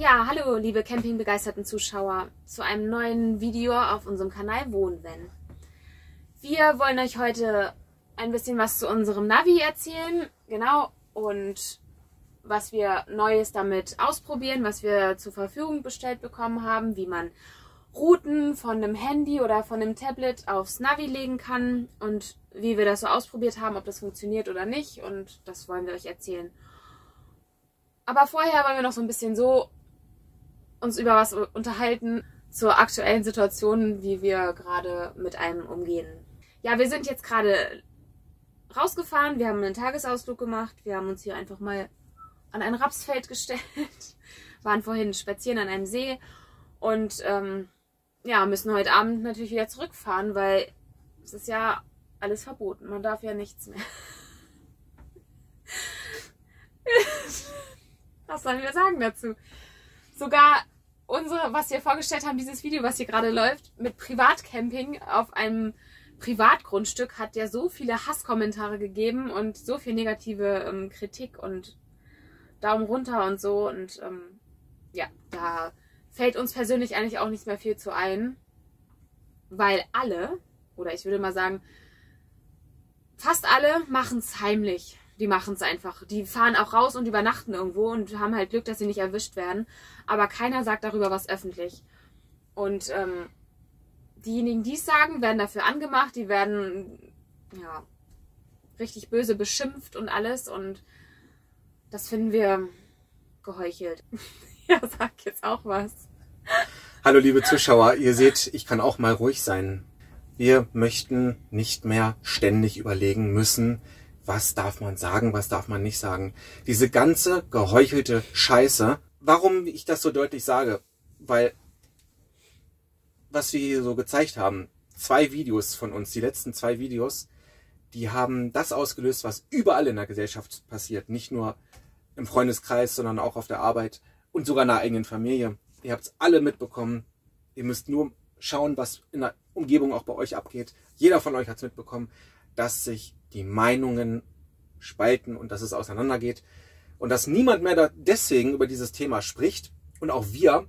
Ja, hallo liebe campingbegeisterten Zuschauer zu einem neuen Video auf unserem Kanal Wohnwen. Wir wollen euch heute ein bisschen was zu unserem Navi erzählen, genau, und was wir Neues damit ausprobieren, was wir zur Verfügung bestellt bekommen haben, wie man Routen von einem Handy oder von einem Tablet aufs Navi legen kann und wie wir das so ausprobiert haben, ob das funktioniert oder nicht und das wollen wir euch erzählen. Aber vorher wollen wir noch so ein bisschen so uns über was unterhalten zur aktuellen Situation, wie wir gerade mit einem umgehen. Ja, wir sind jetzt gerade rausgefahren, wir haben einen Tagesausflug gemacht, wir haben uns hier einfach mal an ein Rapsfeld gestellt, waren vorhin spazieren an einem See und ähm, ja, müssen heute Abend natürlich wieder zurückfahren, weil es ist ja alles verboten. Man darf ja nichts mehr. was sollen wir sagen dazu? Sogar unsere, was wir vorgestellt haben, dieses Video, was hier gerade läuft, mit Privatcamping auf einem Privatgrundstück, hat ja so viele Hasskommentare gegeben und so viel negative ähm, Kritik und Daumen runter und so. Und ähm, ja, da fällt uns persönlich eigentlich auch nicht mehr viel zu ein, weil alle, oder ich würde mal sagen, fast alle machen es heimlich. Die machen es einfach. Die fahren auch raus und übernachten irgendwo und haben halt Glück, dass sie nicht erwischt werden. Aber keiner sagt darüber was öffentlich. Und ähm, diejenigen, die es sagen, werden dafür angemacht. Die werden ja richtig böse beschimpft und alles. Und das finden wir geheuchelt. ja, sag jetzt auch was. Hallo liebe Zuschauer, ihr seht, ich kann auch mal ruhig sein. Wir möchten nicht mehr ständig überlegen müssen, was darf man sagen, was darf man nicht sagen. Diese ganze geheuchelte Scheiße. Warum ich das so deutlich sage? Weil, was wir hier so gezeigt haben, zwei Videos von uns, die letzten zwei Videos, die haben das ausgelöst, was überall in der Gesellschaft passiert. Nicht nur im Freundeskreis, sondern auch auf der Arbeit und sogar in der eigenen Familie. Ihr habt es alle mitbekommen. Ihr müsst nur schauen, was in der Umgebung auch bei euch abgeht. Jeder von euch hat es mitbekommen, dass sich die Meinungen spalten und dass es auseinandergeht und dass niemand mehr da deswegen über dieses Thema spricht. Und auch wir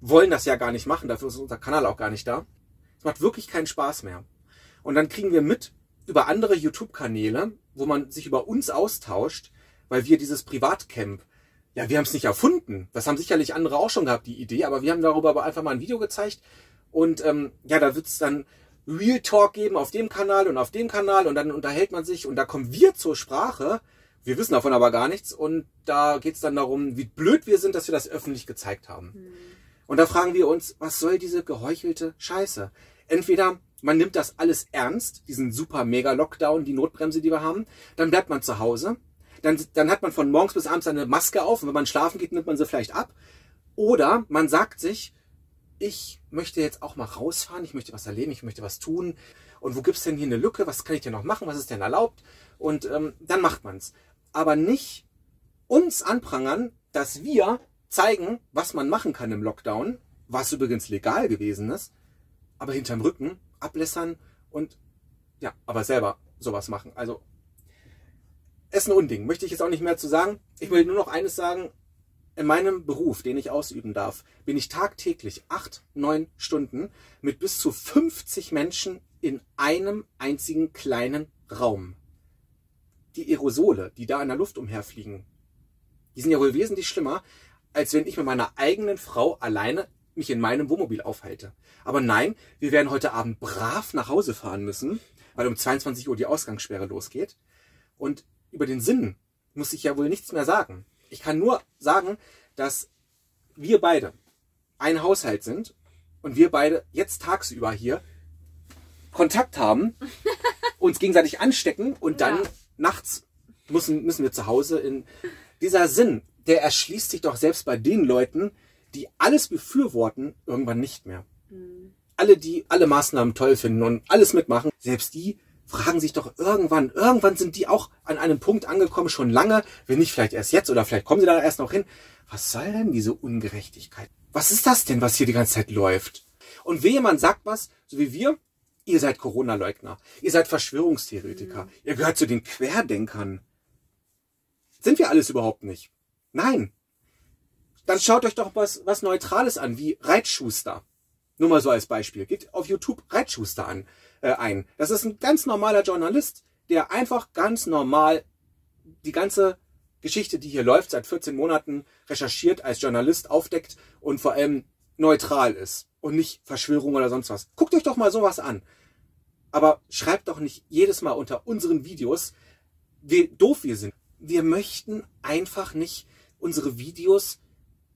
wollen das ja gar nicht machen. Dafür ist unser Kanal auch gar nicht da. Es macht wirklich keinen Spaß mehr. Und dann kriegen wir mit über andere YouTube-Kanäle, wo man sich über uns austauscht, weil wir dieses Privatcamp, ja, wir haben es nicht erfunden. Das haben sicherlich andere auch schon gehabt, die Idee, aber wir haben darüber aber einfach mal ein Video gezeigt. Und ähm, ja, da wird es dann Real Talk geben auf dem Kanal und auf dem Kanal und dann unterhält man sich und da kommen wir zur Sprache. Wir wissen davon aber gar nichts und da geht es dann darum, wie blöd wir sind, dass wir das öffentlich gezeigt haben. Mhm. Und da fragen wir uns, was soll diese geheuchelte Scheiße? Entweder man nimmt das alles ernst, diesen super mega Lockdown, die Notbremse, die wir haben, dann bleibt man zu Hause dann, dann hat man von morgens bis abends eine Maske auf und wenn man schlafen geht, nimmt man sie vielleicht ab. Oder man sagt sich, ich möchte jetzt auch mal rausfahren, ich möchte was erleben, ich möchte was tun. Und wo gibt's denn hier eine Lücke? Was kann ich denn noch machen? Was ist denn erlaubt? Und ähm, dann macht man's. Aber nicht uns anprangern, dass wir zeigen, was man machen kann im Lockdown, was übrigens legal gewesen ist, aber hinterm Rücken ablässern und ja, aber selber sowas machen. Also ist ein Unding. Möchte ich jetzt auch nicht mehr zu sagen. Ich will nur noch eines sagen. In meinem Beruf, den ich ausüben darf, bin ich tagtäglich acht, neun Stunden mit bis zu 50 Menschen in einem einzigen kleinen Raum. Die Aerosole, die da in der Luft umherfliegen, die sind ja wohl wesentlich schlimmer, als wenn ich mit meiner eigenen Frau alleine mich in meinem Wohnmobil aufhalte. Aber nein, wir werden heute Abend brav nach Hause fahren müssen, weil um 22 Uhr die Ausgangssperre losgeht. Und über den Sinn muss ich ja wohl nichts mehr sagen. Ich kann nur sagen, dass wir beide ein Haushalt sind und wir beide jetzt tagsüber hier Kontakt haben, uns gegenseitig anstecken und dann ja. nachts müssen, müssen wir zu Hause in dieser Sinn, der erschließt sich doch selbst bei den Leuten, die alles befürworten, irgendwann nicht mehr. Mhm. Alle, die alle Maßnahmen toll finden und alles mitmachen, selbst die fragen sich doch irgendwann, irgendwann sind die auch an einem Punkt angekommen, schon lange, wenn nicht vielleicht erst jetzt oder vielleicht kommen sie da erst noch hin. Was soll denn diese Ungerechtigkeit? Was ist das denn, was hier die ganze Zeit läuft? Und wenn jemand sagt was, so wie wir, ihr seid Corona-Leugner, ihr seid Verschwörungstheoretiker, mhm. ihr gehört zu den Querdenkern. Sind wir alles überhaupt nicht? Nein. Dann schaut euch doch was, was Neutrales an, wie Reitschuster. Nur mal so als Beispiel. Geht auf YouTube Reitschuster an, äh, ein. Das ist ein ganz normaler Journalist, der einfach ganz normal die ganze Geschichte, die hier läuft, seit 14 Monaten recherchiert, als Journalist aufdeckt und vor allem neutral ist und nicht Verschwörung oder sonst was. Guckt euch doch mal sowas an. Aber schreibt doch nicht jedes Mal unter unseren Videos, wie doof wir sind. Wir möchten einfach nicht unsere Videos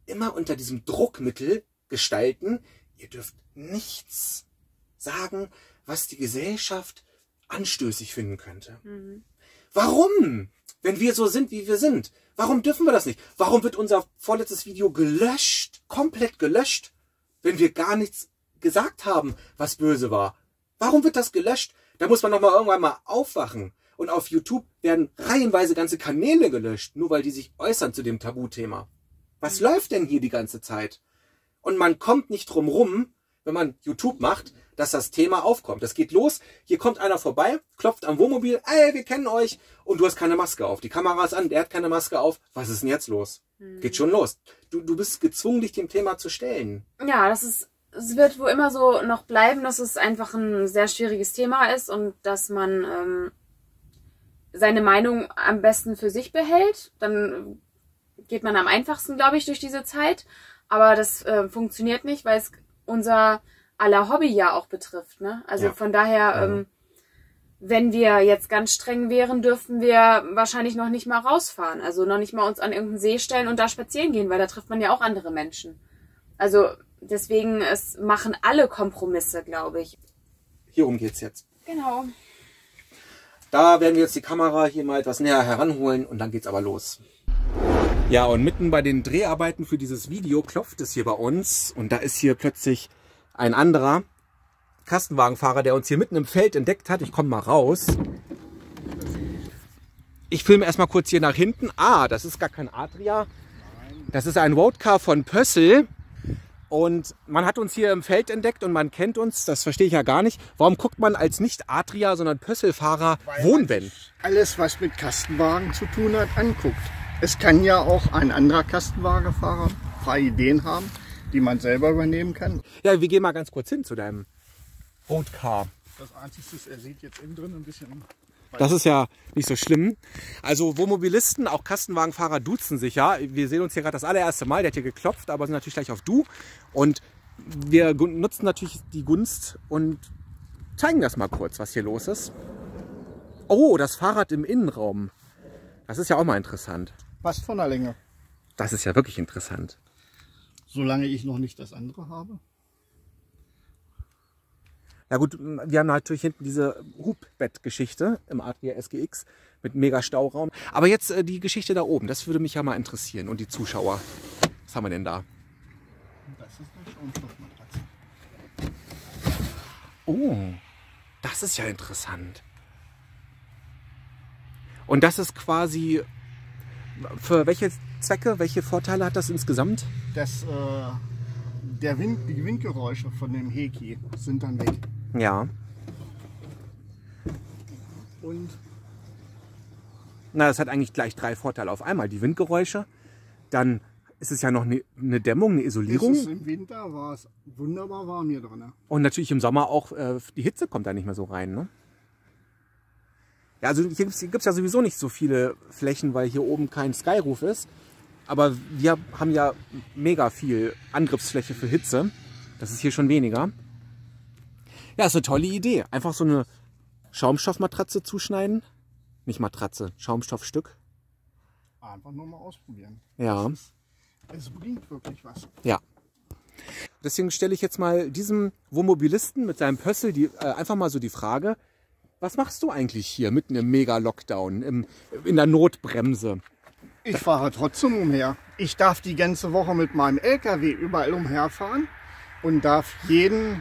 immer unter diesem Druckmittel gestalten. Ihr dürft nichts sagen, was die Gesellschaft anstößig finden könnte. Mhm. Warum? Wenn wir so sind, wie wir sind. Warum dürfen wir das nicht? Warum wird unser vorletztes Video gelöscht? Komplett gelöscht? Wenn wir gar nichts gesagt haben, was böse war. Warum wird das gelöscht? Da muss man doch mal irgendwann mal aufwachen. Und auf YouTube werden reihenweise ganze Kanäle gelöscht, nur weil die sich äußern zu dem Tabuthema. Was läuft denn hier die ganze Zeit? Und man kommt nicht drum rum, wenn man YouTube macht, dass das Thema aufkommt. Das geht los, hier kommt einer vorbei, klopft am Wohnmobil, ey, wir kennen euch und du hast keine Maske auf. Die Kamera ist an, der hat keine Maske auf. Was ist denn jetzt los? Hm. Geht schon los. Du, du bist gezwungen, dich dem Thema zu stellen. Ja, das ist, es wird wohl immer so noch bleiben, dass es einfach ein sehr schwieriges Thema ist und dass man ähm, seine Meinung am besten für sich behält. Dann geht man am einfachsten, glaube ich, durch diese Zeit. Aber das äh, funktioniert nicht, weil es unser aller Hobby ja auch betrifft. Ne? Also ja. von daher, ähm, wenn wir jetzt ganz streng wären, dürften wir wahrscheinlich noch nicht mal rausfahren. Also noch nicht mal uns an irgendeinen See stellen und da spazieren gehen, weil da trifft man ja auch andere Menschen. Also deswegen, es machen alle Kompromisse, glaube ich. Hierum geht's jetzt. Genau. Da werden wir jetzt die Kamera hier mal etwas näher heranholen und dann geht's aber los. Ja, und mitten bei den Dreharbeiten für dieses Video klopft es hier bei uns und da ist hier plötzlich ein anderer Kastenwagenfahrer, der uns hier mitten im Feld entdeckt hat. Ich komme mal raus. Ich filme erstmal kurz hier nach hinten. Ah, das ist gar kein Adria. Das ist ein Roadcar von Pössl. Und man hat uns hier im Feld entdeckt und man kennt uns, das verstehe ich ja gar nicht. Warum guckt man als nicht Adria, sondern Pösselfahrer Wohnwen? Alles, was mit Kastenwagen zu tun hat, anguckt. Es kann ja auch ein anderer Kastenwagenfahrer freie Ideen haben die man selber übernehmen kann. Ja, wir gehen mal ganz kurz hin zu deinem Roadcar. Das Einzige ist, er sieht jetzt innen drin ein bisschen das ist ja nicht so schlimm. Also Wohnmobilisten, auch Kastenwagenfahrer duzen sich ja. Wir sehen uns hier gerade das allererste Mal. Der hat hier geklopft, aber sind natürlich gleich auf Du. Und wir nutzen natürlich die Gunst und zeigen das mal kurz, was hier los ist. Oh, das Fahrrad im Innenraum. Das ist ja auch mal interessant. Passt von der Länge. Das ist ja wirklich interessant solange ich noch nicht das andere habe. Ja gut, wir haben natürlich hinten diese Hubbettgeschichte im Adria SGX mit mega Stauraum. Aber jetzt äh, die Geschichte da oben, das würde mich ja mal interessieren und die Zuschauer. Was haben wir denn da? Das ist eine Schaumstoffmatratze. Oh, das ist ja interessant. Und das ist quasi für welche Zwecke, welche Vorteile hat das insgesamt? Das, äh, der Wind, die Windgeräusche von dem Heki sind dann weg. Ja. Und? Na, das hat eigentlich gleich drei Vorteile auf einmal. Die Windgeräusche, dann ist es ja noch eine, eine Dämmung, eine Isolierung. Im Winter war es wunderbar warm hier drin. Und natürlich im Sommer auch, äh, die Hitze kommt da nicht mehr so rein. Ne? Ja, also hier gibt es ja sowieso nicht so viele Flächen, weil hier oben kein Skyroof ist. Aber wir haben ja mega viel Angriffsfläche für Hitze. Das ist hier schon weniger. Ja, ist eine tolle Idee. Einfach so eine Schaumstoffmatratze zuschneiden. Nicht Matratze, Schaumstoffstück. Einfach nur mal ausprobieren. Ja. Es bringt wirklich was. Ja. Deswegen stelle ich jetzt mal diesem Wohnmobilisten mit seinem Pössl die, äh, einfach mal so die Frage, was machst du eigentlich hier mitten im Mega-Lockdown, in der Notbremse? Ich fahre trotzdem umher. Ich darf die ganze Woche mit meinem LKW überall umherfahren und darf jeden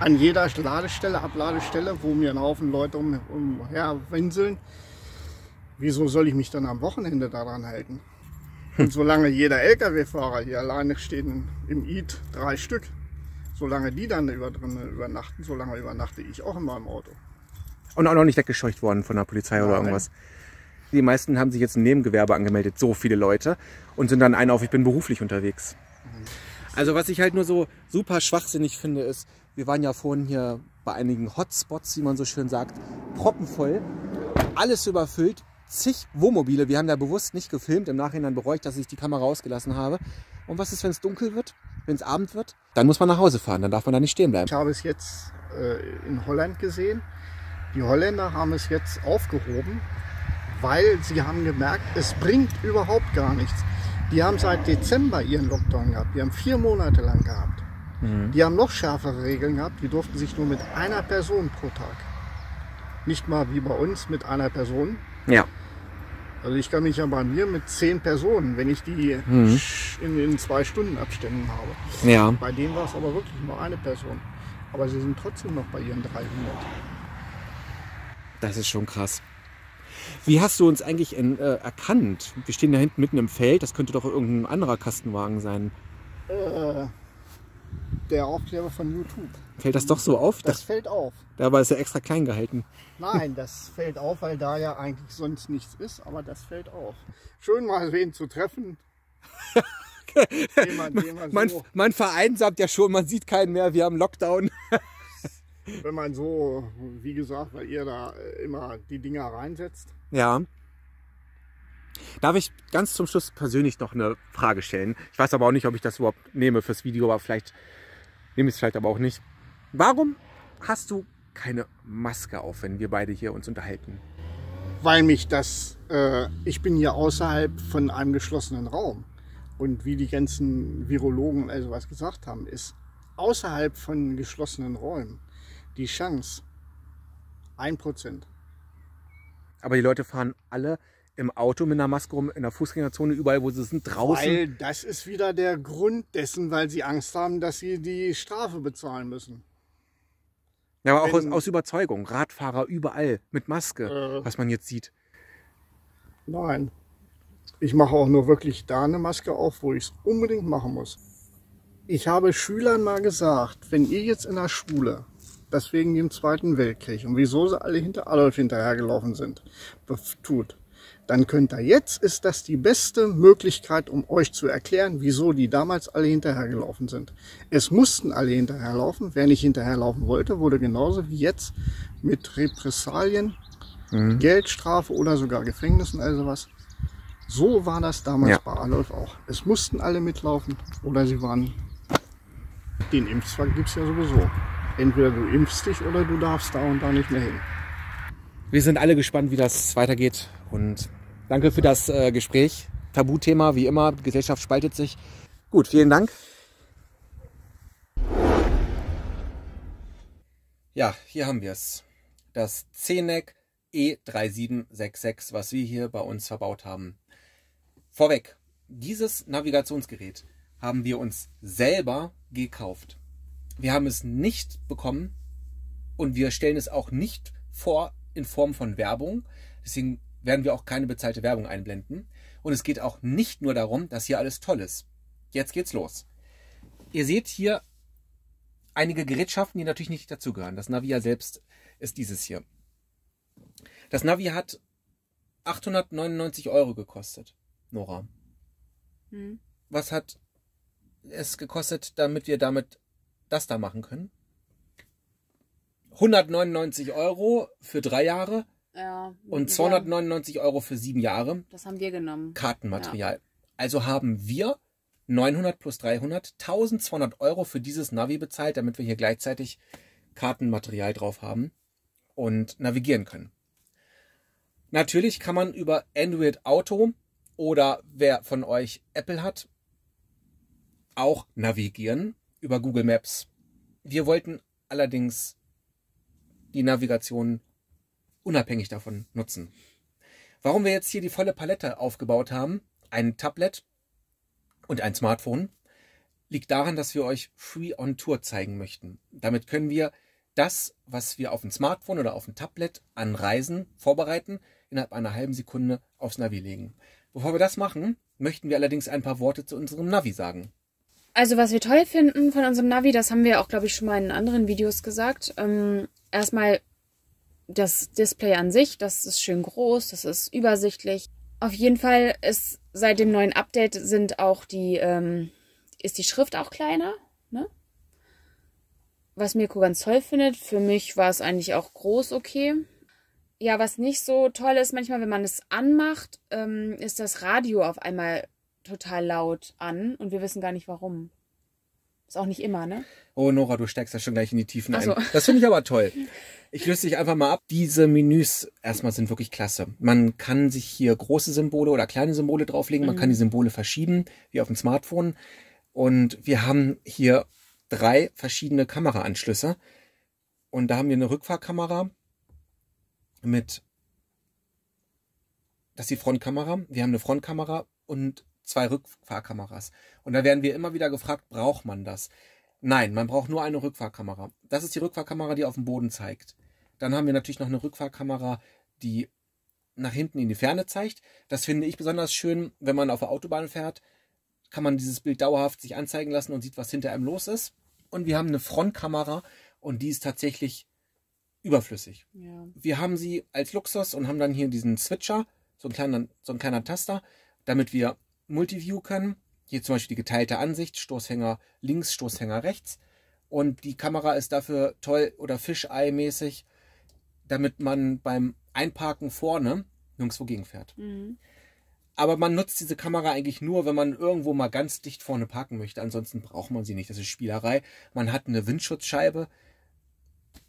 an jeder Ladestelle, Abladestelle, wo mir ein Haufen Leute um, umherwinseln, wieso soll ich mich dann am Wochenende daran halten? Und solange jeder LKW-Fahrer hier alleine steht im EAT drei Stück, solange die dann über drin übernachten, solange übernachte ich auch in meinem Auto. Und auch noch nicht weggescheucht worden von der Polizei Nein. oder irgendwas. Die meisten haben sich jetzt ein Nebengewerbe angemeldet, so viele Leute, und sind dann ein auf, ich bin beruflich unterwegs. Also was ich halt nur so super schwachsinnig finde, ist, wir waren ja vorhin hier bei einigen Hotspots, wie man so schön sagt, proppenvoll, alles überfüllt, zig Wohnmobile. Wir haben da bewusst nicht gefilmt, im Nachhinein bereue ich, dass ich die Kamera rausgelassen habe. Und was ist, wenn es dunkel wird, wenn es Abend wird? Dann muss man nach Hause fahren, dann darf man da nicht stehen bleiben. Ich habe es jetzt äh, in Holland gesehen. Die Holländer haben es jetzt aufgehoben, weil sie haben gemerkt, es bringt überhaupt gar nichts. Die haben seit Dezember ihren Lockdown gehabt. Die haben vier Monate lang gehabt. Die haben noch schärfere Regeln gehabt. Die durften sich nur mit einer Person pro Tag. Nicht mal wie bei uns mit einer Person. Ja. Also ich kann mich ja bei mir mit zehn Personen, wenn ich die Mhm. in, in zwei Stunden Abständen habe. Ja. Bei denen war es aber wirklich nur eine Person. Aber sie sind trotzdem noch bei ihren 300. Das ist schon krass. Wie hast du uns eigentlich in, äh, erkannt? Wir stehen da hinten mitten im Feld, das könnte doch irgendein anderer Kastenwagen sein. Äh, der Aufkleber von YouTube. Fällt das doch so auf? Das Das, fällt auf. dabei ist er extra klein gehalten. Nein, das fällt auf, weil da ja eigentlich sonst nichts ist, aber das fällt auf. Schön mal wen zu treffen. den man, den man Mein, so, mein Verein sagt ja schon, man sieht keinen mehr, wir haben Lockdown. Wenn man so, wie gesagt, weil ihr da äh, immer die Dinger reinsetzt. Ja. Darf ich ganz zum Schluss persönlich noch eine Frage stellen? Ich weiß aber auch nicht, ob ich das überhaupt nehme fürs Video, aber vielleicht nehme ich es vielleicht aber auch nicht. Warum hast du keine Maske auf, wenn wir beide hier uns unterhalten? weil mich das, äh, ich bin hier außerhalb von einem geschlossenen Raum. Und wie die ganzen Virologen also was gesagt haben, ist außerhalb von geschlossenen Räumen die Chance 1%. Aber die Leute fahren alle im Auto mit einer Maske rum, in der Fußgängerzone, überall, wo sie sind, draußen. Weil das ist wieder der Grund dessen, weil sie Angst haben, dass sie die Strafe bezahlen müssen. ja, aber auch aus, aus Überzeugung. Radfahrer überall mit Maske, Äh. was man jetzt sieht. Nein. Ich mache auch nur wirklich da eine Maske auf, wo ich es unbedingt machen muss. Ich habe Schülern mal gesagt, wenn ihr jetzt in der Schule, das wegen dem Zweiten Weltkrieg und wieso sie alle hinter Adolf hinterhergelaufen sind, tut, dann könnt ihr jetzt, ist das die beste Möglichkeit, um euch zu erklären, wieso die damals alle hinterhergelaufen sind. Es mussten alle hinterherlaufen. Wer nicht hinterherlaufen wollte, wurde genauso wie jetzt mit Repressalien Geldstrafe oder sogar Gefängnis und all sowas. So war das damals Ja. bei Adolf auch. Es mussten alle mitlaufen oder sie waren. Den Impfzwang gibt es ja sowieso. Entweder du impfst dich oder du darfst da und da nicht mehr hin. Wir sind alle gespannt, wie das weitergeht. Und danke für das äh, Gespräch. Tabuthema, wie immer. Die Gesellschaft spaltet sich. Gut, vielen Dank. Ja, hier haben wir es. Das CNEC E3766, was wir hier bei uns verbaut haben. Vorweg, dieses Navigationsgerät haben wir uns selber gekauft. Wir haben es nicht bekommen und wir stellen es auch nicht vor in Form von Werbung. Deswegen werden wir auch keine bezahlte Werbung einblenden. Und es geht auch nicht nur darum, dass hier alles toll ist. Jetzt geht's los. Ihr seht hier einige Gerätschaften, die natürlich nicht dazugehören. Das Navi ja selbst ist dieses hier. Das Navi hat 899 Euro gekostet. Nora, Hm. was hat es gekostet, damit wir damit das da machen können? 199 Euro für drei Jahre Ja, und ja, 299 Euro für sieben Jahre Das haben wir genommen. Kartenmaterial. Also haben wir 900 plus 300, 1200 Euro für dieses Navi bezahlt, damit wir hier gleichzeitig Kartenmaterial drauf haben und navigieren können. Natürlich kann man über Android Auto oder wer von euch Apple hat, auch navigieren über Google Maps. Wir wollten allerdings die Navigation unabhängig davon nutzen. Warum wir jetzt hier die volle Palette aufgebaut haben, ein Tablet und ein Smartphone, liegt daran, dass wir euch Free on Tour zeigen möchten. Damit können wir das, was wir auf dem Smartphone oder auf dem Tablet an Reisen vorbereiten, innerhalb einer halben Sekunde aufs Navi legen. Bevor wir das machen, möchten wir allerdings ein paar Worte zu unserem Navi sagen. Also was wir toll finden von unserem Navi, das haben wir auch, glaube ich, schon mal in anderen Videos gesagt. Ähm, erstmal das Display an sich, das ist schön groß, das ist übersichtlich. Auf jeden Fall ist seit dem neuen Update sind auch die, ähm, ist die Schrift auch kleiner, ne? Was Mirko ganz toll findet. Für mich war es eigentlich auch groß okay. Ja, was nicht so toll ist, manchmal, wenn man es anmacht, ähm, ist das Radio auf einmal total laut an und wir wissen gar nicht warum. Ist auch nicht immer, ne? Oh, Nora, du steigst ja schon gleich in die Tiefen Ach so. ein. Das finde ich aber toll. Ich löse dich einfach mal ab. Diese Menüs erstmal sind wirklich klasse. Man kann sich hier große Symbole oder kleine Symbole drauflegen. Man kann die Symbole verschieben, wie auf dem Smartphone. Und wir haben hier drei verschiedene Kameraanschlüsse. Und da haben wir eine Rückfahrkamera mit, das ist die Frontkamera. Wir haben eine Frontkamera und zwei Rückfahrkameras. Und da werden wir immer wieder gefragt, braucht man das? Nein, man braucht nur eine Rückfahrkamera. Das ist die Rückfahrkamera, die auf dem Boden zeigt. Dann haben wir natürlich noch eine Rückfahrkamera, die nach hinten in die Ferne zeigt. Das finde ich besonders schön, wenn man auf der Autobahn fährt, kann man dieses Bild dauerhaft sich anzeigen lassen und sieht, was hinter einem los ist. Und wir haben eine Frontkamera und die ist tatsächlich überflüssig. Ja. Wir haben sie als Luxus und haben dann hier diesen Switcher, so ein kleiner, so ein kleiner Taster, damit wir Multiview können. Hier zum Beispiel die geteilte Ansicht, Stoßhänger links, Stoßhänger rechts. Und die Kamera ist dafür toll oder Fischei-mäßig, damit man beim Einparken vorne nirgendwo gegenfährt. Mhm. Aber man nutzt diese Kamera eigentlich nur, wenn man irgendwo mal ganz dicht vorne parken möchte. Ansonsten braucht man sie nicht. Das ist Spielerei. Man hat eine Windschutzscheibe,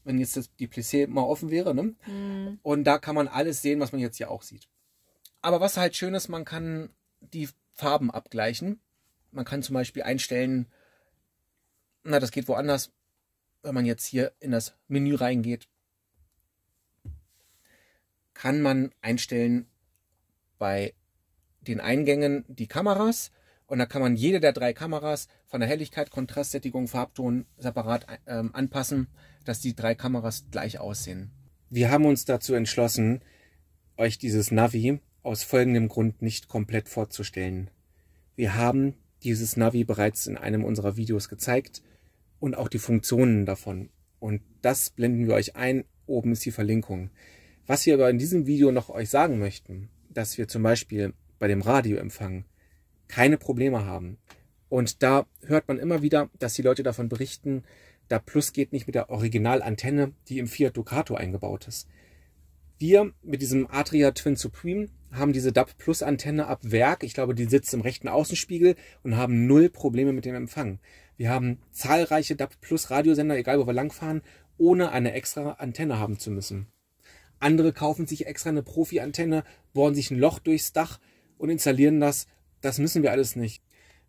wenn jetzt das, die Plissé mal offen wäre. Ne? Mhm. Und da kann man alles sehen, was man jetzt hier auch sieht. Aber was halt schön ist, man kann die Farben abgleichen. Man kann zum Beispiel einstellen, na, das geht woanders, wenn man jetzt hier in das Menü reingeht, kann man einstellen bei den Eingängen die Kameras und da kann man jede der drei Kameras von der Helligkeit, Kontrastsättigung, Farbton separat ähm, anpassen, dass die drei Kameras gleich aussehen. Wir haben uns dazu entschlossen, euch dieses Navi aus folgendem Grund nicht komplett vorzustellen. Wir haben dieses Navi bereits in einem unserer Videos gezeigt und auch die Funktionen davon. Und das blenden wir euch ein. Oben ist die Verlinkung. Was wir aber in diesem Video noch euch sagen möchten, dass wir zum Beispiel bei dem Radioempfang keine Probleme haben. Und da hört man immer wieder, dass die Leute davon berichten, da Plus geht nicht mit der Originalantenne, die im Fiat Ducato eingebaut ist. Wir mit diesem Adria Twin Supreme haben diese DAB Plus Antenne ab Werk. Ich glaube, die sitzt im rechten Außenspiegel und haben null Probleme mit dem Empfang. Wir haben zahlreiche DAB Plus Radiosender, egal wo wir langfahren, ohne eine extra Antenne haben zu müssen. Andere kaufen sich extra eine Profi-Antenne, bohren sich ein Loch durchs Dach und installieren das. Das müssen wir alles nicht.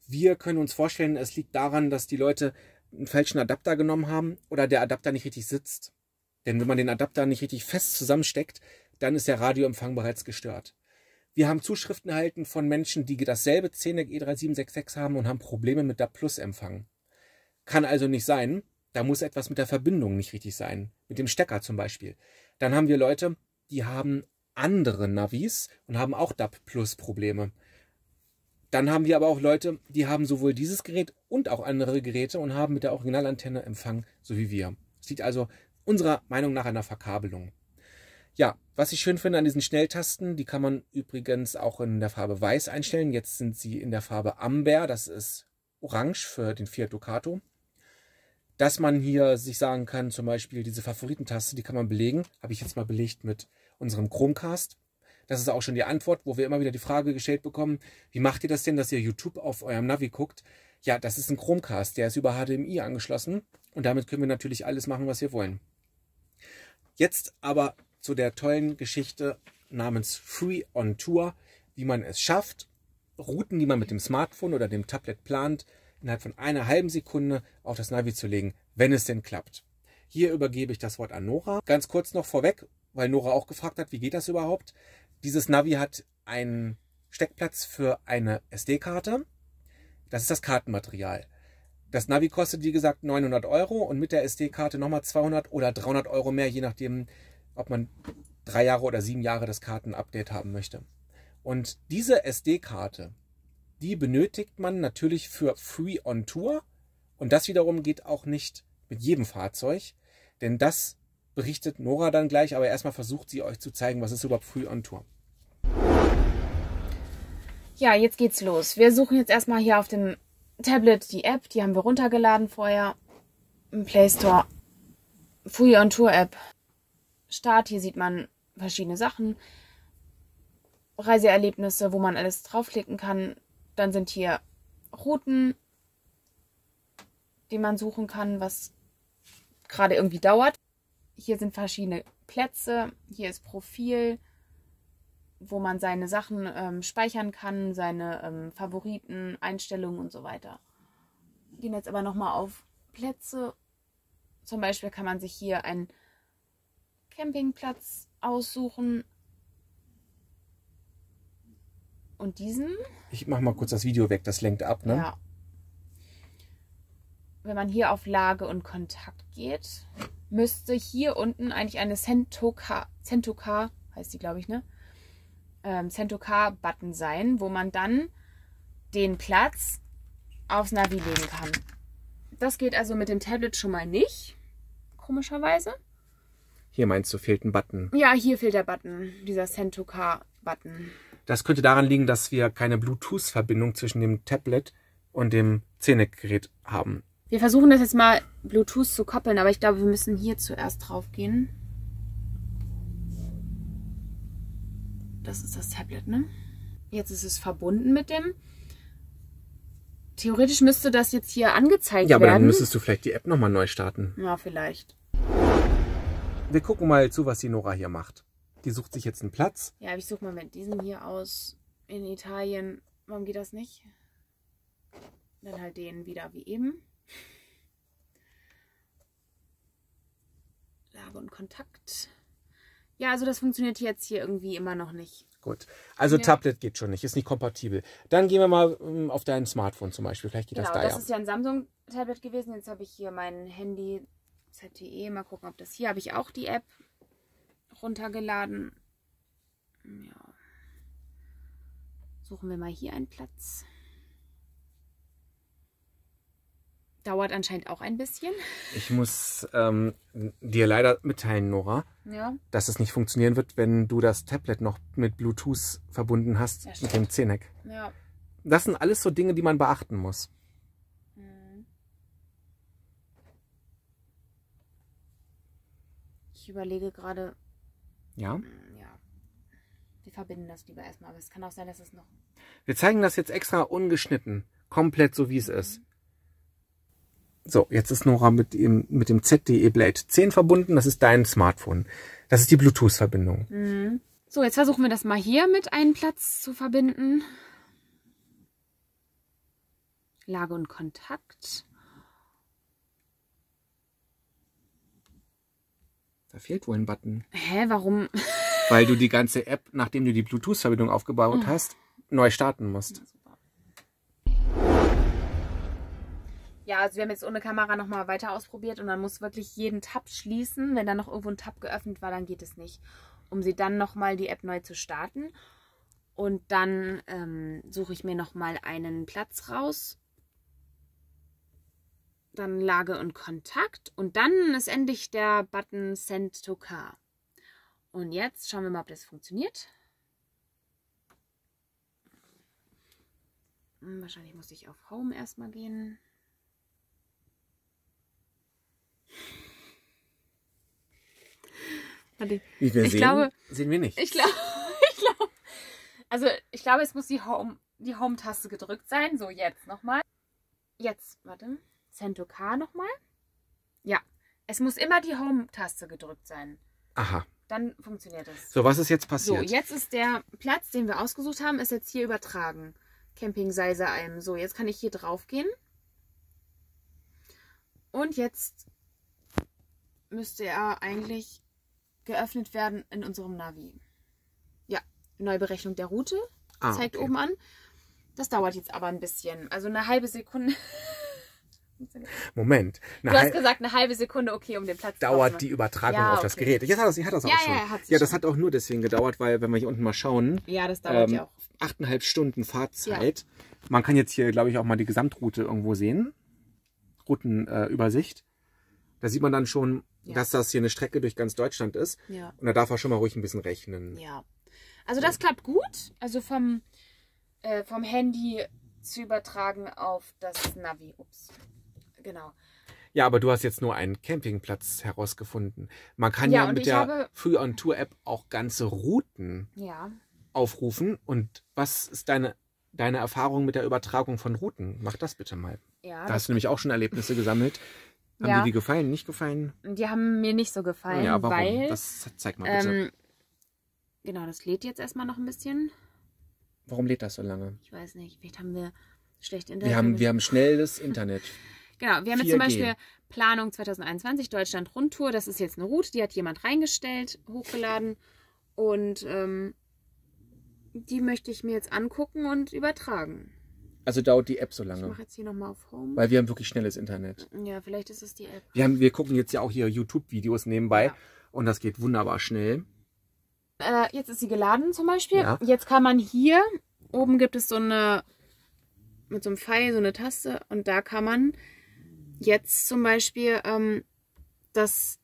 Wir können uns vorstellen, es liegt daran, dass die Leute einen falschen Adapter genommen haben oder der Adapter nicht richtig sitzt. Denn wenn man den Adapter nicht richtig fest zusammensteckt, dann ist der Radioempfang bereits gestört. Wir haben Zuschriften erhalten von Menschen, die dasselbe CNEC E3766 haben und haben Probleme mit der Plus-Empfang. Kann also nicht sein. Da muss etwas mit der Verbindung nicht richtig sein. Mit dem Stecker zum Beispiel. Dann haben wir Leute, die haben andere Navis und haben auch DAP Plus Probleme. Dann haben wir aber auch Leute, die haben sowohl dieses Gerät und auch andere Geräte und haben mit der Originalantenne Empfang, so wie wir. Es liegt also unserer Meinung nach der Verkabelung. Ja, was ich schön finde an diesen Schnelltasten, die kann man übrigens auch in der Farbe Weiß einstellen. Jetzt sind sie in der Farbe Amber, das ist Orange für den Fiat Ducato. Dass man hier sich sagen kann, zum Beispiel diese Favoritentaste, die kann man belegen. Habe ich jetzt mal belegt mit unserem Chromecast. Das ist auch schon die Antwort, wo wir immer wieder die Frage gestellt bekommen, wie macht ihr das denn, dass ihr YouTube auf eurem Navi guckt? Ja, das ist ein Chromecast, der ist über HDMI angeschlossen und damit können wir natürlich alles machen, was wir wollen. Jetzt aber zu der tollen Geschichte namens Free on Tour, wie man es schafft, Routen, die man mit dem Smartphone oder dem Tablet plant, innerhalb von einer halben Sekunde auf das Navi zu legen, wenn es denn klappt. Hier übergebe ich das Wort an Nora. Ganz kurz noch vorweg, weil Nora auch gefragt hat, wie geht das überhaupt? Dieses Navi hat einen Steckplatz für eine SD-Karte. Das ist das Kartenmaterial. Das Navi kostet, wie gesagt, 900 Euro und mit der SD-Karte nochmal 200 oder 300 Euro mehr, je nachdem, ob man drei Jahre oder sieben Jahre das Kartenupdate haben möchte. Und diese SD-Karte, die benötigt man natürlich für Free on Tour. Und das wiederum geht auch nicht mit jedem Fahrzeug, denn das berichtet Nora dann gleich, aber erstmal versucht sie euch zu zeigen, was ist überhaupt Free on Tour. Ja, jetzt geht's los. Wir suchen jetzt erstmal hier auf dem Tablet die App, die haben wir runtergeladen vorher im Play Store. Free on Tour App. Start, hier sieht man verschiedene Sachen. Reiseerlebnisse, wo man alles draufklicken kann. Dann sind hier Routen, die man suchen kann, was gerade irgendwie dauert. Hier sind verschiedene Plätze. Hier ist Profil, wo man seine Sachen ähm, speichern kann, seine ähm, Favoriten, Einstellungen und so weiter. Gehen jetzt aber nochmal auf Plätze. Zum Beispiel kann man sich hier einen Campingplatz aussuchen. Und diesen? Ich mache mal kurz das Video weg, das lenkt ab, ne? Ja. Wenn man hier auf Lage und Kontakt geht, müsste hier unten eigentlich eine Centocar, Centocar heißt die, glaube ich, ne? Ähm, Centocar-Button sein, wo man dann den Platz aufs Navi legen kann. Das geht also mit dem Tablet schon mal nicht, komischerweise. Hier meinst du, fehlt ein Button. Ja, hier fehlt der Button, dieser Centocar-Button. Das könnte daran liegen, dass wir keine Bluetooth-Verbindung zwischen dem Tablet und dem Zähnegerät haben. Wir versuchen das jetzt mal Bluetooth zu koppeln, aber ich glaube, wir müssen hier zuerst drauf gehen. Das ist das Tablet, ne? Jetzt ist es verbunden mit dem. Theoretisch müsste das jetzt hier angezeigt Ja, aber werden. dann müsstest du vielleicht die App nochmal neu starten. ja, vielleicht. Wir gucken mal zu, was die Nora hier macht. Die sucht sich jetzt einen Platz. Ja, ich suche mal mit diesem hier aus in Italien. Warum geht das nicht? Dann halt den wieder wie eben. Lage und Kontakt. Ja, also das funktioniert jetzt hier irgendwie immer noch nicht. Gut. Also Ja. Tablet geht schon nicht, ist nicht kompatibel. Dann gehen wir mal ähm, auf dein Smartphone zum Beispiel. Vielleicht geht Genau, das da das ja. ist ja ein Samsung-Tablet gewesen. Jetzt habe ich hier mein Handy ZTE. Mal gucken, ob das hier habe ich auch die App runtergeladen. Ja. Suchen wir mal hier einen Platz. Dauert anscheinend auch ein bisschen. Ich muss ähm, dir leider mitteilen, Nora, Ja. dass es nicht funktionieren wird, wenn du das Tablet noch mit Bluetooth verbunden hast Ja, mit dem Zenec. Ja. Das sind alles so Dinge, die man beachten muss. Ich überlege gerade, Ja. hm, ja. Wir verbinden das lieber erstmal, aber es kann auch sein, dass es noch. Wir zeigen das jetzt extra ungeschnitten. Komplett so wie es ist. So, jetzt ist Nora mit dem, mit dem ZDE Blade 10 verbunden. Das ist dein Smartphone. Das ist die Bluetooth-Verbindung. Mhm. So, jetzt versuchen wir das mal hier mit einem Platz zu verbinden. Lage und Kontakt. Da fehlt wohl ein Button. Hä, warum? Weil du die ganze App, nachdem du die Bluetooth-Verbindung aufgebaut hast, neu starten musst. Ja, also wir haben jetzt ohne Kamera nochmal weiter ausprobiert und man muss wirklich jeden Tab schließen. Wenn da noch irgendwo ein Tab geöffnet war, dann geht es nicht. Um sie dann nochmal die App neu zu starten. Und dann ähm, suche ich mir nochmal einen Platz raus. Dann Lage und Kontakt. Und dann ist endlich der Button Send to Car. Und jetzt schauen wir mal, ob das funktioniert. Hm, Wahrscheinlich muss ich auf Home erstmal gehen. Warte, Wie wir Ich sehen, glaube- sehen wir nicht. ich glaube, ich glaube, also ich glaube, es muss die Home, die Home-Taste gedrückt sein. So, jetzt nochmal. Jetzt, warte. Cento K nochmal. Ja, es muss immer die Home-Taste gedrückt sein. Aha. Dann funktioniert es. So, was ist jetzt So, passiert? jetzt ist der Platz, den wir ausgesucht haben, ist jetzt hier übertragen. Camping Seisealm. So, jetzt kann ich hier drauf gehen. Und jetzt müsste er eigentlich geöffnet werden in unserem Navi. Ja, Neuberechnung der Route Ah, zeigt okay. oben an. Das dauert jetzt aber ein bisschen. Also eine halbe Sekunde. Moment. Du hast gesagt, eine halbe Sekunde, okay, um den Platz dauert die Übertragung Ja, auf das okay. Gerät. Jetzt hat das, hat das auch Ja, schon. ja, ja, das schon. hat auch nur deswegen gedauert, weil, wenn wir hier unten mal schauen, Ja, das dauert ähm, ja auch. achteinhalb Stunden Fahrzeit. Man kann jetzt hier, glaube ich, auch mal die Gesamtroute irgendwo sehen. Routenübersicht. Äh. Da sieht man dann schon, dass das hier eine Strecke durch ganz Deutschland ist. Ja. Und da darf er schon mal ruhig ein bisschen rechnen. Ja. Also das klappt gut. Also vom, äh, vom Handy zu übertragen auf das Navi. Ups. Genau. Ja, aber du hast jetzt nur einen Campingplatz herausgefunden. Man kann Ja, ja, mit der habe- Free on Tour App auch ganze Routen Ja. aufrufen. Und was ist deine, deine Erfahrung mit der Übertragung von Routen? Mach das bitte mal. Ja. Da hast du nämlich auch schon Erlebnisse gesammelt. Haben Ja. dir die gefallen, nicht gefallen? die haben mir nicht so gefallen, ja, warum? weil. das zeig mal bitte. ähm, genau, das lädt jetzt erstmal noch ein bisschen. warum lädt das so lange? Ich weiß nicht. Vielleicht haben wir schlecht Internet. Wir haben, wir haben schnelles Internet. Genau, wir haben jetzt 4G. zum Beispiel Planung 2021 Deutschland Rundtour. Das ist jetzt eine Route, die hat jemand reingestellt, hochgeladen. Und ähm, die möchte ich mir jetzt angucken und übertragen. Also dauert die App so Ich lange. mache jetzt hier nochmal auf Home. Weil wir haben wirklich schnelles Internet. Ja, vielleicht ist es die App. Wir, haben, wir gucken jetzt ja auch hier YouTube-Videos nebenbei. Ja. Und das geht wunderbar schnell. Äh, jetzt ist sie geladen zum Beispiel. Ja. Jetzt kann man hier, oben gibt es so eine, mit so einem Pfeil, so eine Taste. Und da kann man jetzt zum Beispiel ähm, das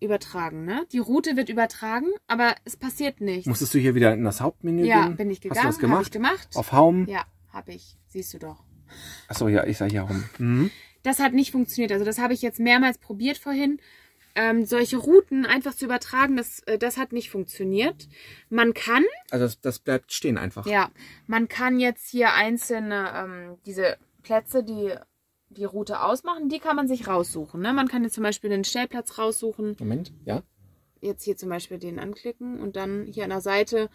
übertragen. Ne? Die Route wird übertragen, aber es passiert nichts. Musstest du hier wieder in das Hauptmenü ja, gehen? bin ich Hast du gegangen. das gemacht? ich gemacht. Auf Home? Ja, habe ich. Siehst du doch. Achso, ja, ich sag hier Home. Mhm. Das hat nicht funktioniert. Also das habe ich jetzt mehrmals probiert vorhin. Ähm, solche Routen einfach zu übertragen, das, äh, das hat nicht funktioniert. Man kann, Also das, das bleibt stehen einfach. ja, man kann jetzt hier einzelne, ähm, diese Plätze, die die Route ausmachen, die kann man sich raussuchen. Ne? Man kann jetzt zum Beispiel den Stellplatz raussuchen, Moment, ja. jetzt hier zum Beispiel den anklicken und dann hier an der Seite,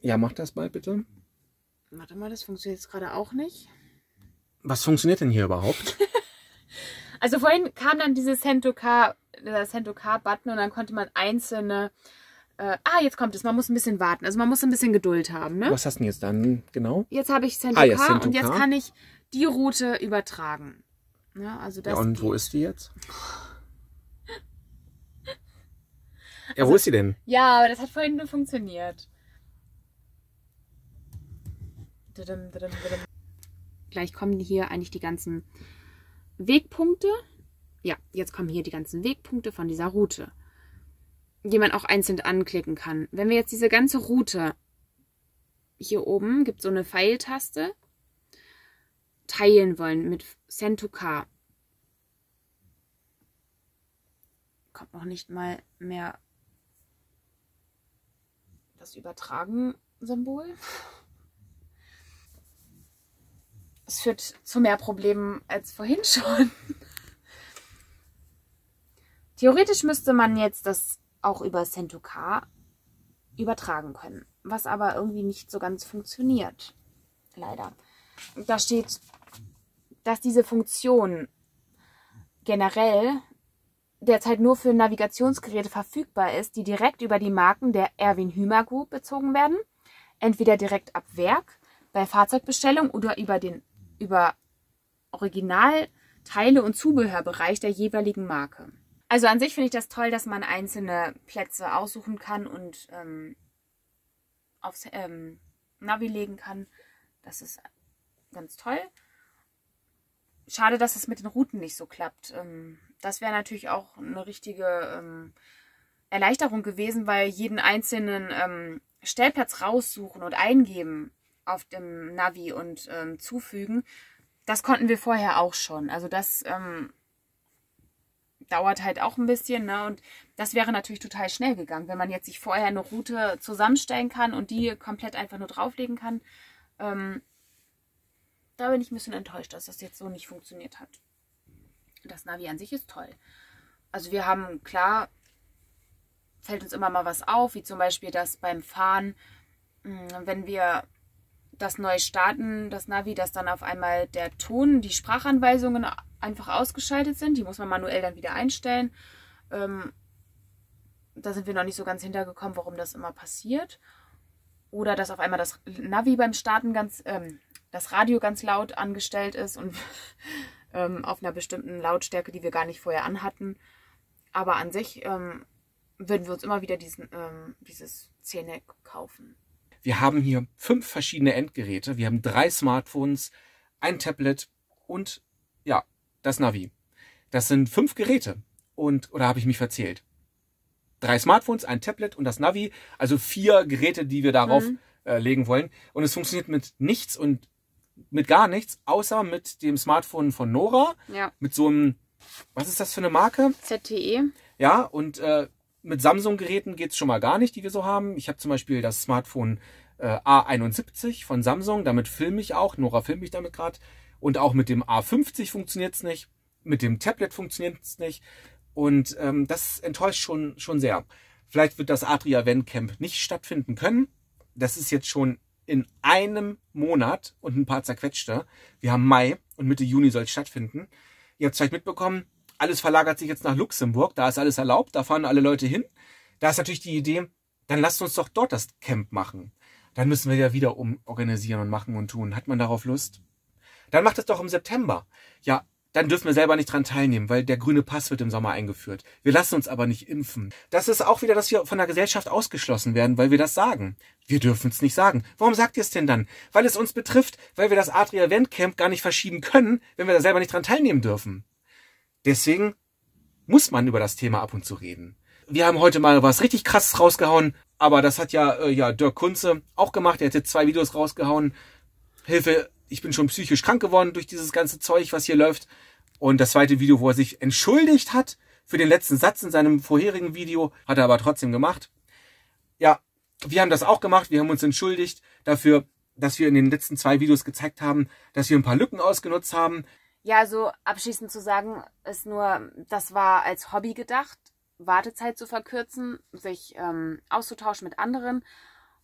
Ja, mach das mal bitte. warte mal, das funktioniert jetzt gerade auch nicht. Was funktioniert denn hier überhaupt? Also vorhin kam dann dieses Send to Car, der Send to Car Button und dann konnte man einzelne. Äh, ah, jetzt kommt es. Man muss ein bisschen warten. Also man muss ein bisschen Geduld haben. Ne? Was hast du denn jetzt dann genau? Jetzt habe ich to Ah, ja, und jetzt kann ich die Route übertragen. Ne? Also das Ja, und wo geht. ist die jetzt? Ja, wo ist sie denn? Ja, aber das hat vorhin nur funktioniert. Dadum, dadum, dadum. Gleich kommen hier eigentlich die ganzen Wegpunkte. Ja, jetzt kommen hier die ganzen Wegpunkte von dieser Route, die man auch einzeln anklicken kann. Wenn wir jetzt diese ganze Route hier oben gibt so eine Pfeiltaste teilen wollen mit Car. Kommt noch nicht mal mehr das Übertragen-Symbol. Es führt zu mehr Problemen als vorhin schon. Theoretisch müsste man jetzt das auch über Sentocar übertragen können, was aber irgendwie nicht so ganz funktioniert. Leider. Da steht, dass diese Funktion generell derzeit nur für Navigationsgeräte verfügbar ist, die direkt über die Marken der Erwin Hümer Group bezogen werden, entweder direkt ab Werk bei Fahrzeugbestellung oder über den über Originalteile und Zubehörbereich der jeweiligen Marke. Also an sich finde ich das toll, dass man einzelne Plätze aussuchen kann und ähm, aufs ähm, Navi legen kann. Das ist ganz toll. Schade, dass es mit den Routen nicht so klappt. Ähm, das wäre natürlich auch eine richtige ähm, Erleichterung gewesen, weil jeden einzelnen ähm, Stellplatz raussuchen und eingeben auf dem Navi und ähm, zufügen, das konnten wir vorher auch schon. Also das ähm, dauert halt auch ein bisschen, ne? Und das wäre natürlich total schnell gegangen, wenn man jetzt sich vorher eine Route zusammenstellen kann und die komplett einfach nur drauflegen kann. Ähm, da bin ich ein bisschen enttäuscht, dass das jetzt so nicht funktioniert hat. Das Navi an sich ist toll. Also wir haben klar, fällt uns immer mal was auf, wie zum Beispiel, dass beim Fahren, mh, wenn wir das neu starten, das Navi, dass dann auf einmal der Ton, die Sprachanweisungen einfach ausgeschaltet sind. Die muss man manuell dann wieder einstellen. Ähm, da sind wir noch nicht so ganz hintergekommen, warum das immer passiert. Oder dass auf einmal das Navi beim Starten ganz, ähm, das Radio ganz laut angestellt ist und ähm, auf einer bestimmten Lautstärke, die wir gar nicht vorher anhatten. Aber an sich ähm, würden wir uns immer wieder diesen, ähm, dieses Szene kaufen. Wir haben hier fünf verschiedene Endgeräte. Wir haben drei Smartphones, ein Tablet und ja, das Navi. Das sind fünf Geräte. Und, oder habe ich mich verzählt? Drei Smartphones, ein Tablet und das Navi. Also vier Geräte, die wir darauf Mhm. äh, legen wollen. Und es funktioniert mit nichts und mit gar nichts, außer mit dem Smartphone von Nora. Ja. Mit so einem, was ist das für eine Marke? ZTE. Ja, und äh, mit Samsung-Geräten geht's schon mal gar nicht, die wir so haben. Ich habe zum Beispiel das Smartphone äh, A71 von Samsung, damit filme ich auch. Nora filmt mich damit gerade. Und auch mit dem A50 funktioniert's nicht. Mit dem Tablet funktioniert's nicht. Und ähm, das enttäuscht schon, schon sehr. Vielleicht wird das Adria Van Camp nicht stattfinden können. Das ist jetzt schon in einem Monat und ein paar zerquetschte. Wir haben Mai und Mitte Juni soll es stattfinden. Ihr habt es vielleicht mitbekommen, alles verlagert sich jetzt nach Luxemburg. Da ist alles erlaubt, da fahren alle Leute hin. Da ist natürlich die Idee, dann lasst uns doch dort das Camp machen. Dann müssen wir ja wieder umorganisieren und machen und tun. Hat man darauf Lust? Dann macht es doch im September. Ja, dann dürfen wir selber nicht dran teilnehmen, weil der grüne Pass wird im Sommer eingeführt. Wir lassen uns aber nicht impfen. Das ist auch wieder, dass wir von der Gesellschaft ausgeschlossen werden, weil wir das sagen. Wir dürfen es nicht sagen. Warum sagt ihr es denn dann? Weil es uns betrifft, weil wir das Adria Event Camp gar nicht verschieben können, wenn wir da selber nicht dran teilnehmen dürfen. Deswegen muss man über das Thema ab und zu reden. Wir haben heute mal was richtig krasses rausgehauen, aber das hat ja, äh, ja Dirk Kunze auch gemacht. Er jetzt zwei Videos rausgehauen. Hilfe, ich bin schon psychisch krank geworden durch dieses ganze Zeug, was hier läuft. Und das zweite Video, wo er sich entschuldigt hat für den letzten Satz in seinem vorherigen Video, hat er aber trotzdem gemacht. Ja, wir haben das auch gemacht. Wir haben uns entschuldigt dafür, dass wir in den letzten zwei Videos gezeigt haben, dass wir ein paar Lücken ausgenutzt haben. Ja, so abschließend zu sagen, ist nur, das war als Hobby gedacht, Wartezeit zu verkürzen, sich ähm, auszutauschen mit anderen.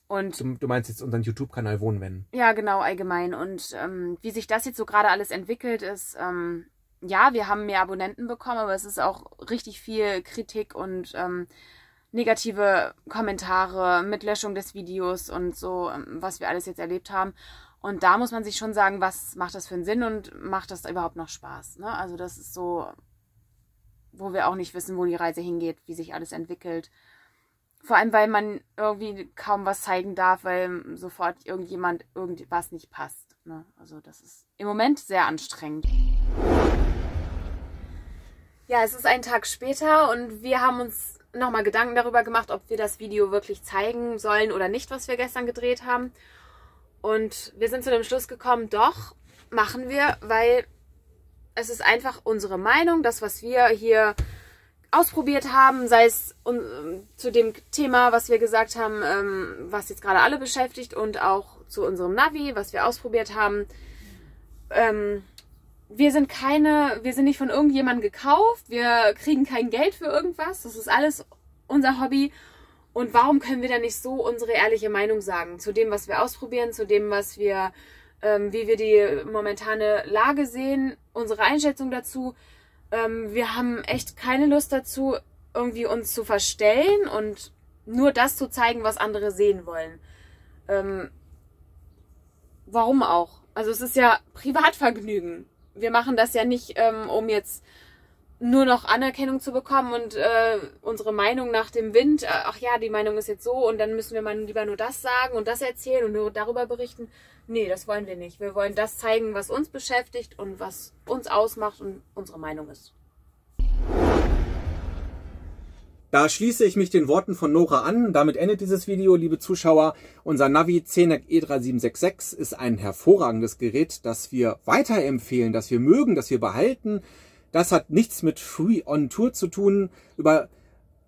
Und Du, du meinst jetzt unseren YouTube-Kanal Wohnwenden. ja, genau, allgemein. Und ähm, wie sich das jetzt so gerade alles entwickelt, ist, ähm, ja, wir haben mehr Abonnenten bekommen, aber es ist auch richtig viel Kritik und ähm, negative Kommentare mit Löschung des Videos und so, ähm, was wir alles jetzt erlebt haben. Und da muss man sich schon sagen, was macht das für einen Sinn und macht das überhaupt noch Spaß? Ne? Also das ist so, wo wir auch nicht wissen, wo die Reise hingeht, wie sich alles entwickelt. Vor allem, weil man irgendwie kaum was zeigen darf, weil sofort irgendjemand irgendwas nicht passt. Ne? Also das ist im Moment sehr anstrengend. Ja, es ist ein Tag später und wir haben uns nochmal Gedanken darüber gemacht, ob wir das Video wirklich zeigen sollen oder nicht, was wir gestern gedreht haben. Und wir sind zu dem Schluss gekommen, doch, machen wir, weil es ist einfach unsere Meinung, das, was wir hier ausprobiert haben, sei es un zu dem Thema, was wir gesagt haben, ähm, was jetzt gerade alle beschäftigt und auch zu unserem Navi, was wir ausprobiert haben. Ähm, wir sind keine, wir sind nicht von irgendjemandem gekauft, wir kriegen kein Geld für irgendwas, das ist alles unser Hobby. Und warum können wir dann nicht so unsere ehrliche Meinung sagen zu dem, was wir ausprobieren, zu dem, was wir, ähm, wie wir die momentane Lage sehen, unsere Einschätzung dazu. Ähm, wir haben echt keine Lust dazu, irgendwie uns zu verstellen und nur das zu zeigen, was andere sehen wollen. Ähm, warum auch? Also es ist ja Privatvergnügen. Wir machen das ja nicht, ähm, um jetzt nur noch Anerkennung zu bekommen und äh, unsere Meinung nach dem Wind, äh, ach ja, die Meinung ist jetzt so und dann müssen wir mal lieber nur das sagen und das erzählen und nur darüber berichten. Nee, das wollen wir nicht. Wir wollen das zeigen, was uns beschäftigt und was uns ausmacht und unsere Meinung ist. Da schließe ich mich den Worten von Nora an. Damit endet dieses Video, liebe Zuschauer. Unser Navi CNEC E3766 ist ein hervorragendes Gerät, das wir weiterempfehlen, das wir mögen, das wir behalten. Das hat nichts mit Free on Tour zu tun, über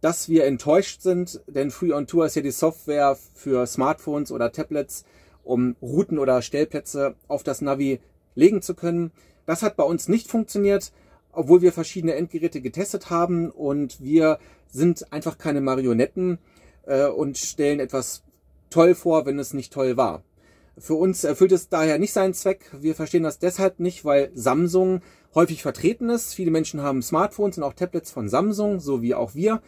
das wir enttäuscht sind, denn Free on Tour ist ja die Software für Smartphones oder Tablets, um Routen oder Stellplätze auf das Navi legen zu können. Das hat bei uns nicht funktioniert, obwohl wir verschiedene Endgeräte getestet haben und wir sind einfach keine Marionetten äh, und stellen etwas toll vor, wenn es nicht toll war. Für uns erfüllt es daher nicht seinen Zweck. Wir verstehen das deshalb nicht, weil Samsung häufig vertreten ist. Viele Menschen haben Smartphones und auch Tablets von Samsung, so wie auch wir.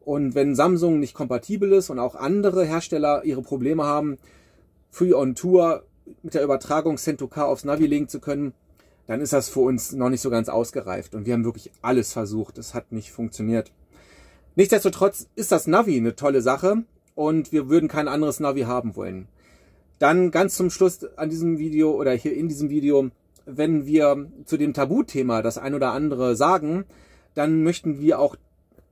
Und wenn Samsung nicht kompatibel ist und auch andere Hersteller ihre Probleme haben, Free on Tour mit der Übertragung Send2K aufs Navi legen zu können, dann ist das für uns noch nicht so ganz ausgereift. Und wir haben wirklich alles versucht. Es hat nicht funktioniert. Nichtsdestotrotz ist das Navi eine tolle Sache und wir würden kein anderes Navi haben wollen. Dann ganz zum Schluss an diesem Video oder hier in diesem Video wenn wir zu dem Tabuthema das ein oder andere sagen, dann möchten wir auch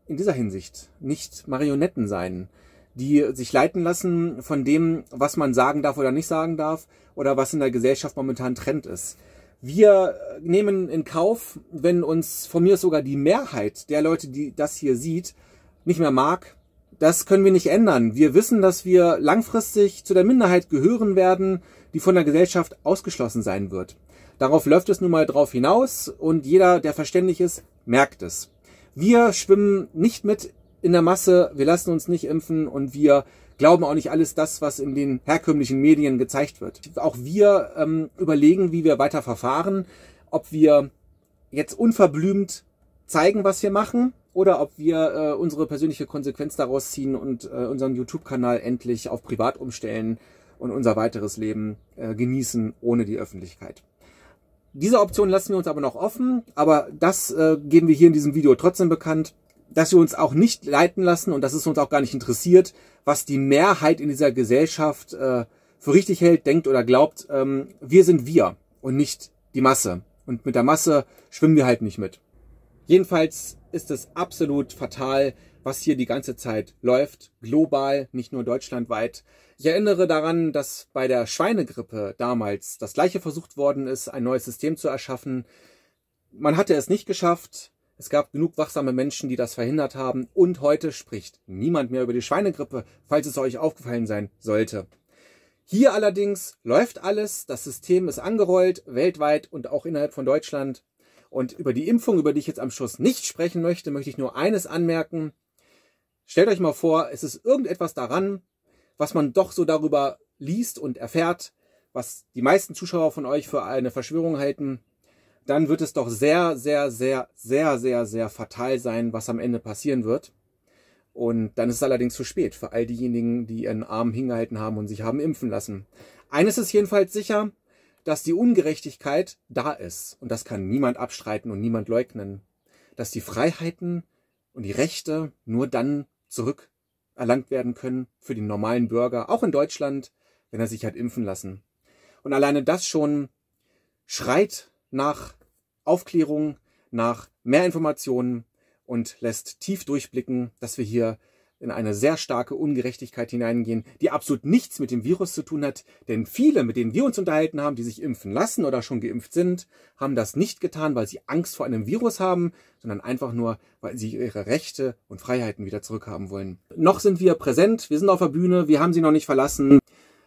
in dieser Hinsicht nicht Marionetten sein, die sich leiten lassen von dem, was man sagen darf oder nicht sagen darf oder was in der Gesellschaft momentan Trend ist. Wir nehmen in Kauf, wenn uns von mir sogar die Mehrheit der Leute, die das hier sieht, nicht mehr mag. Das können wir nicht ändern. Wir wissen, dass wir langfristig zu der Minderheit gehören werden, die von der Gesellschaft ausgeschlossen sein wird. Darauf läuft es nun mal drauf hinaus und jeder, der verständlich ist, merkt es. Wir schwimmen nicht mit in der Masse, wir lassen uns nicht impfen und wir glauben auch nicht alles das, was in den herkömmlichen Medien gezeigt wird. Auch wir ähm, überlegen, wie wir weiter verfahren, ob wir jetzt unverblümt zeigen, was wir machen, oder ob wir äh, unsere persönliche Konsequenz daraus ziehen und äh, unseren YouTube-Kanal endlich auf privat umstellen und unser weiteres Leben äh, genießen ohne die Öffentlichkeit. Diese Option lassen wir uns aber noch offen, aber das äh, geben wir hier in diesem Video trotzdem bekannt, dass wir uns auch nicht leiten lassen und dass es uns auch gar nicht interessiert, was die Mehrheit in dieser Gesellschaft äh, für richtig hält, denkt oder glaubt. Ähm, wir sind wir und nicht die Masse. Und mit der Masse schwimmen wir halt nicht mit. Jedenfalls ist es absolut fatal, was hier die ganze Zeit läuft, global, nicht nur deutschlandweit. Ich erinnere daran, dass bei der Schweinegrippe damals das gleiche versucht worden ist, ein neues System zu erschaffen. Man hatte es nicht geschafft. Es gab genug wachsame Menschen, die das verhindert haben. Und heute spricht niemand mehr über die Schweinegrippe, falls es euch aufgefallen sein sollte. Hier allerdings läuft alles. Das System ist angerollt, weltweit und auch innerhalb von Deutschland. Und über die Impfung, über die ich jetzt am Schluss nicht sprechen möchte, möchte ich nur eines anmerken. Stellt euch mal vor, es ist irgendetwas daran, was man doch so darüber liest und erfährt, was die meisten Zuschauer von euch für eine Verschwörung halten, dann wird es doch sehr, sehr, sehr, sehr, sehr, sehr fatal sein, was am Ende passieren wird. Und dann ist es allerdings zu spät für all diejenigen, die ihren Arm hingehalten haben und sich haben impfen lassen. Eines ist jedenfalls sicher, dass die Ungerechtigkeit da ist. Und das kann niemand abstreiten und niemand leugnen. Dass die Freiheiten und die Rechte nur dann zurückerlangt werden können für den normalen Bürger, auch in Deutschland, wenn er sich hat impfen lassen. Und alleine das schon schreit nach Aufklärung, nach mehr Informationen und lässt tief durchblicken, dass wir hier in eine sehr starke Ungerechtigkeit hineingehen, die absolut nichts mit dem Virus zu tun hat. Denn viele, mit denen wir uns unterhalten haben, die sich impfen lassen oder schon geimpft sind, haben das nicht getan, weil sie Angst vor einem Virus haben, sondern einfach nur, weil sie ihre Rechte und Freiheiten wieder zurückhaben wollen. Noch sind wir präsent, wir sind auf der Bühne, wir haben sie noch nicht verlassen.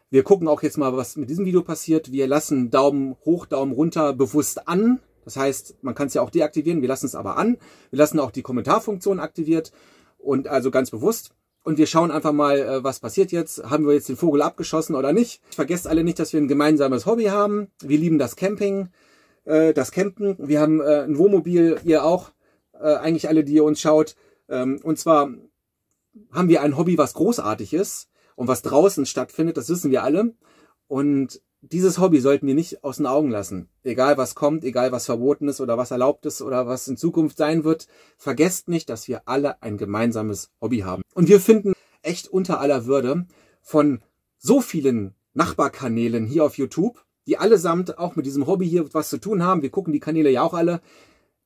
Wir gucken auch jetzt mal, was mit diesem Video passiert. Wir lassen Daumen hoch, Daumen runter bewusst an. Das heißt, man kann es ja auch deaktivieren, wir lassen es aber an. Wir lassen auch die Kommentarfunktion aktiviert. Und also ganz bewusst. Und wir schauen einfach mal, äh, was passiert jetzt. Haben wir jetzt den Vogel abgeschossen oder nicht? Vergesst alle nicht, dass wir ein gemeinsames Hobby haben. Wir lieben das Camping, äh, das Campen. Wir haben äh, ein Wohnmobil, ihr auch. Eigentlich alle, die ihr uns schaut. Ähm, und zwar haben wir ein Hobby, was großartig ist und was draußen stattfindet. Das wissen wir alle. Und dieses Hobby sollten wir nicht aus den Augen lassen. Egal was kommt, egal was verboten ist oder was erlaubt ist oder was in Zukunft sein wird, vergesst nicht, dass wir alle ein gemeinsames Hobby haben. Und wir finden echt unter aller Würde von so vielen Nachbarkanälen hier auf YouTube, die allesamt auch mit diesem Hobby hier was zu tun haben. Wir gucken die Kanäle ja auch alle,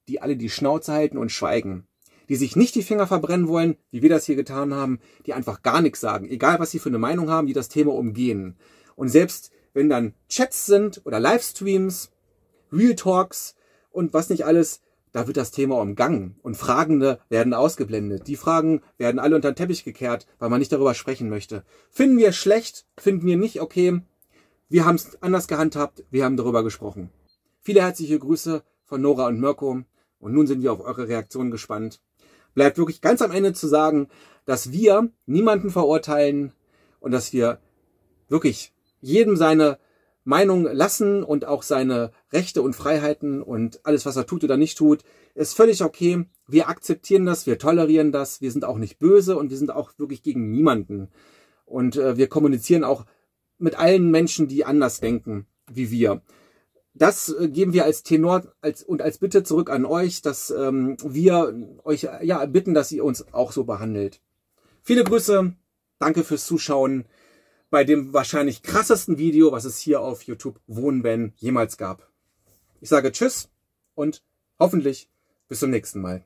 die alle die Schnauze halten und schweigen. Die sich nicht die Finger verbrennen wollen, wie wir das hier getan haben, die einfach gar nichts sagen, egal was sie für eine Meinung haben, die das Thema umgehen. Und selbst wenn dann Chats sind oder Livestreams, Real Talks und was nicht alles, da wird das Thema umgangen und Fragende werden ausgeblendet. Die Fragen werden alle unter den Teppich gekehrt, weil man nicht darüber sprechen möchte. Finden wir schlecht, finden wir nicht okay. Wir haben es anders gehandhabt, wir haben darüber gesprochen. Viele herzliche Grüße von Nora und Mirko und nun sind wir auf eure Reaktion gespannt. Bleibt wirklich ganz am Ende zu sagen, dass wir niemanden verurteilen und dass wir wirklich jedem seine Meinung lassen und auch seine Rechte und Freiheiten und alles, was er tut oder nicht tut, ist völlig okay. Wir akzeptieren das, wir tolerieren das, wir sind auch nicht böse und wir sind auch wirklich gegen niemanden. Und äh, wir kommunizieren auch mit allen Menschen, die anders denken wie wir. Das äh, geben wir als Tenor als, und als Bitte zurück an euch, dass ähm, wir euch ja bitten, dass ihr uns auch so behandelt. Viele Grüße, danke fürs Zuschauen bei dem wahrscheinlich krassesten Video, was es hier auf YouTube Wohnben jemals gab. Ich sage Tschüss und hoffentlich bis zum nächsten Mal.